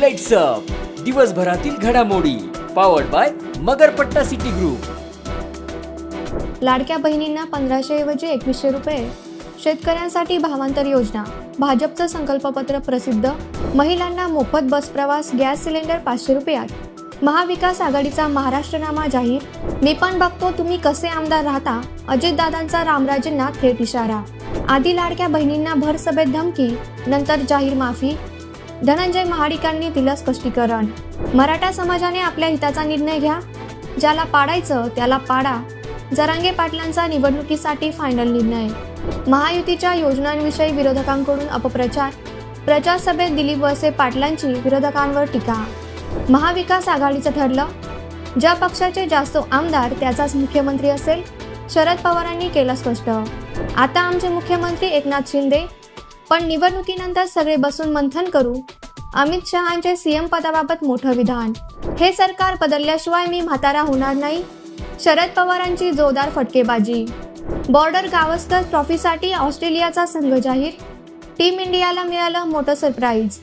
Lights up दिवसभरातील घडामोडी powered by Magarpatta city group लाडक्या बहिणींना पंधराशे ऐवजी एकवीसशे रुपये. शेतकऱ्यांसाठी भावांतर योजना. भाजपचं संकल्पपत्र प्रसिद्ध. महिलांना मोफत बस प्रवास गॅस सिलेंडर पाचशे रुपयात. महाविकास आघाडीचा महाराष्ट्रनामा जाहीर. मी पण बघतो तुम्ही कसे आमदार राहता. अजितदादांचा रामराजेंना थेट इशारा. आधी लाडक्या बहिणींना भर सभेत धमकी नंतर जाहीर माफी. धनंजय महाडिकांनी दिलं स्पष्टीकरण. मराठा समाजाने आपल्या हिताचा निर्णय घ्या. ज्याला पाडायचं त्याला पाडा. जरांगे पाटलांचा निवडणुकीसाठी फायनल निर्णय. महायुतीच्या योजनांविषयी विरोधकांकडून अपप्रचार. प्रचारसभेत दिलीप वळसे पाटलांची विरोधकांवर टीका. महाविकास आघाडीचं ठरलं? ज्या पक्षाचे जास्त आमदार त्याचाच मुख्यमंत्री असेल? शरद पवारांनी केलं स्पष्ट. आता आमचे मुख्यमंत्री एकनाथ शिंदे पण निवडणुकीनंतर सगळे बसून मंथन करू. अमित शहांचे सीएम पदाबाबत मोठं विधान. हे सरकार बदलल्याशिवाय मी म्हातारा होणार नाही. शरद पवारांची जोरदार फटकेबाजी. बॉर्डर गावस्कर ट्रॉफीसाठी ऑस्ट्रेलियाचा संघ जाहीर. टीम इंडियाला मिळालं मोठं सरप्राईज.